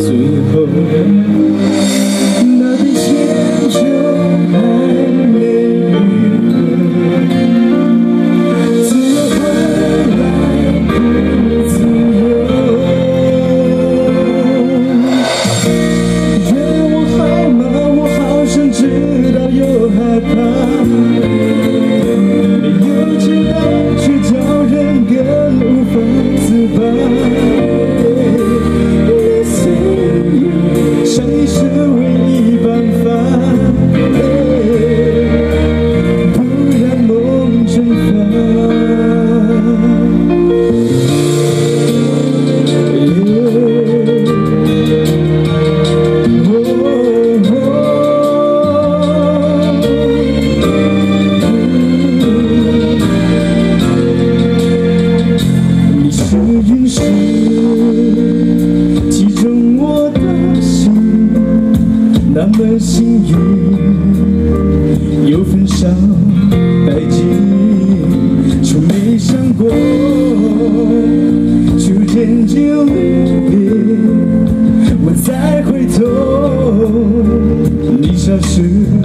最后。那么幸运，有份伤殆尽，从没想过，就天就离别。我再回头，你消失。